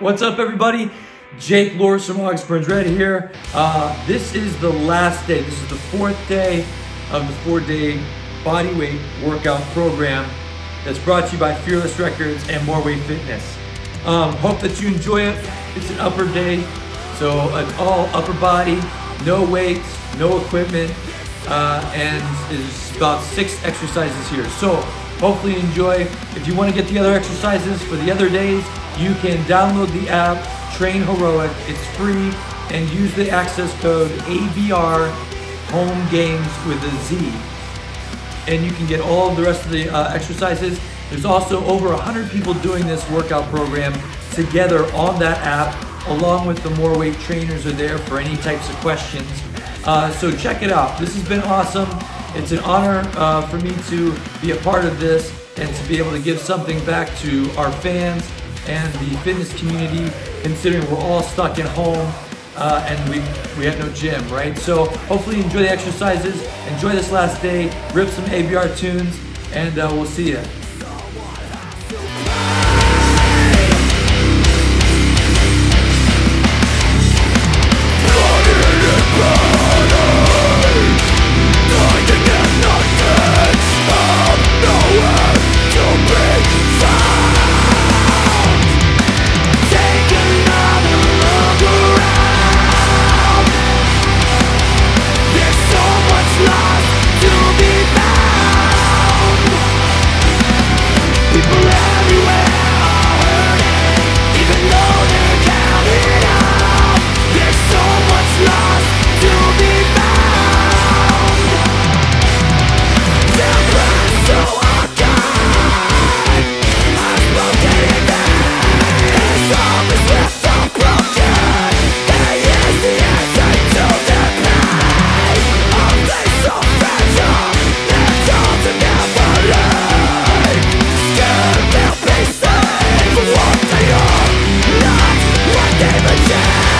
What's up, everybody? Jake Luhrs from August Burns Red here. Uh, this is the last day. This is the fourth day of the four-day bodyweight workout program that's brought to you by Fearless Records and More Weight Fitness. Um, hope that you enjoy it. It's an upper day, so an all upper body, no weights, no equipment, uh, and there's about six exercises here. So hopefully you enjoy. If you want to get the other exercises for the other days, you can download the app, Train Heroic. It's free, and use the access code ABR Home Gains with a Z. And you can get all the rest of the uh, exercises. There's also over 100 people doing this workout program together on that app, along with the More Weight trainers are there for any types of questions. Uh, so check it out. This has been awesome. It's an honor uh, for me to be a part of this and to be able to give something back to our fans and the fitness community, considering we're all stuck at home uh, and we, we have no gym, right? So hopefully you enjoy the exercises, enjoy this last day, rip some ABR tunes, and uh, we'll see you. every day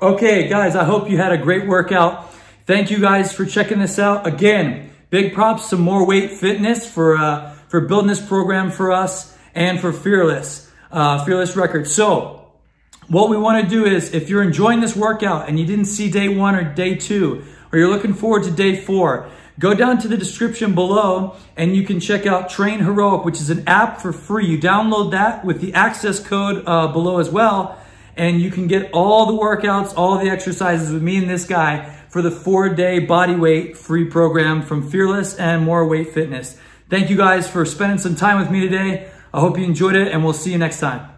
Okay, guys, I hope you had a great workout. Thank you guys for checking this out. Again, big props to More Weight Fitness for, uh, for building this program for us and for Fearless, uh, Fearless Records. So what we want to do is if you're enjoying this workout and you didn't see day one or day two, or you're looking forward to day four, go down to the description below and you can check out Train Heroic, which is an app for free. You download that with the access code uh, below as well and you can get all the workouts, all the exercises with me and this guy for the four day body weight free program from Fearless and More Weight Fitness. Thank you guys for spending some time with me today. I hope you enjoyed it and we'll see you next time.